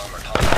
armored hull.